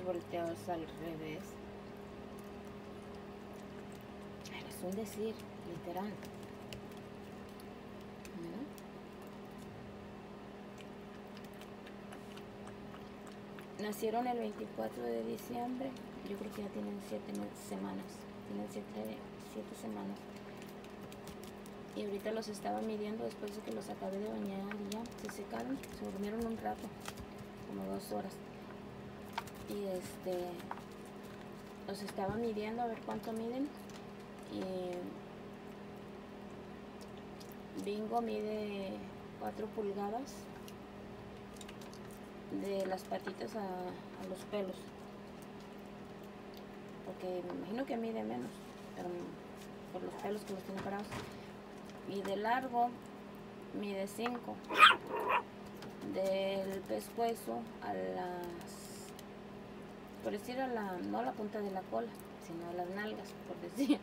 volteados al revés. Es un decir, literal. Nacieron el 24 de diciembre. Yo creo que ya tienen 7 semanas. Tienen 7 semanas. Y ahorita los estaba midiendo después de que los acabé de bañar y ya se secaron. Se durmieron un rato, como dos horas y este los estaba midiendo a ver cuánto miden. Y Bingo mide 4 pulgadas de las patitas a, los pelos. Porque me imagino que mide menos pero por los pelos que los tiene parados. Y de largo mide 5 del pescuezo a las por decir a la, no la punta de la cola, sino a las nalgas, por decir.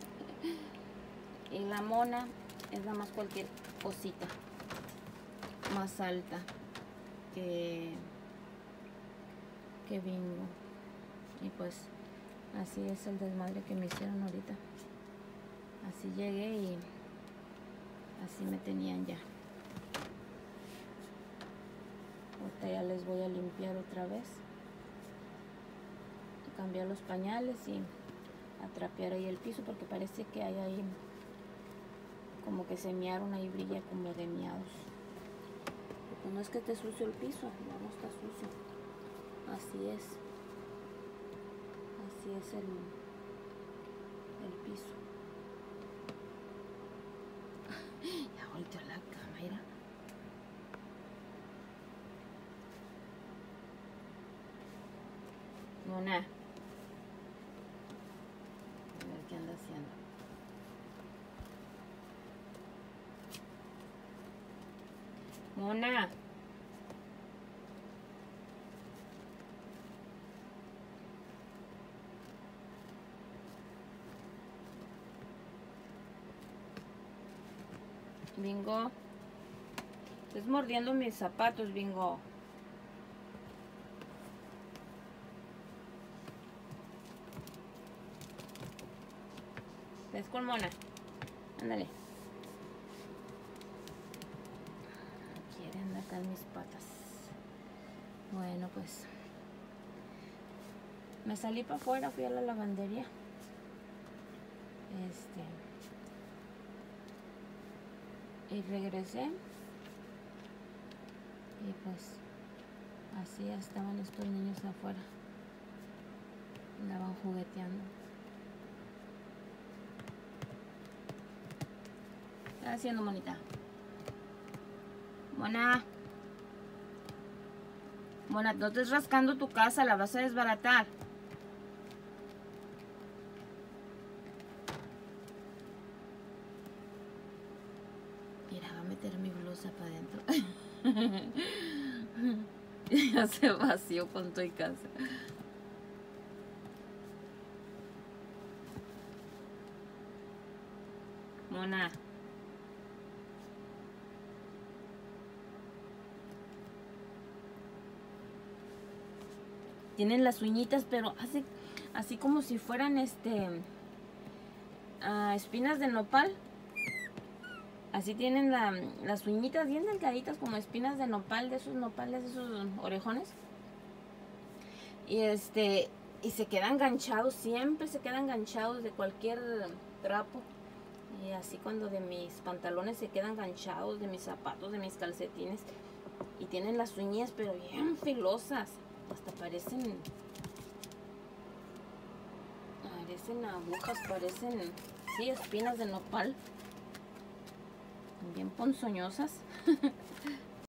y la mona es nada más cualquier cosita más alta que, que bingo. Y pues así es el desmadre que me hicieron ahorita. Así llegué y así me tenían ya. Ahorita ya les voy a limpiar otra vez cambiar los pañales y atrapear ahí el piso porque parece que hay ahí como que se mearon ahí brilla como de miados. No es que esté sucio el piso no, está sucio. Así es. Así es el, el piso. Ya volteó la cámara. Qué Mona. Bingo. Estás mordiendo mis zapatos, Bingo. Es con mona. Ándale. Quieren acá mis patas. Bueno, pues. Me salí para afuera, fui a la lavandería. Este. Y regresé. Y pues. Así estaban estos niños afuera. Andaban jugueteando. Estás haciendo, monita? Mona. Mona, no estés rascando tu casa, la vas a desbaratar. Mira, va a meter mi blusa para adentro. ya se vació con tu casa. Mona. Tienen las uñitas, pero hace así como si fueran este espinas de nopal. Así tienen las uñitas bien delgaditas como espinas de nopal, de esos nopales, de esos orejones. Y este y se quedan ganchados, siempre se quedan ganchados de cualquier trapo. Y así cuando de mis pantalones se quedan ganchados, de mis zapatos, de mis calcetines. Y tienen las uñas pero bien filosas hasta parecen parecen agujas, parecen sí, espinas de nopal. Bien ponzoñosas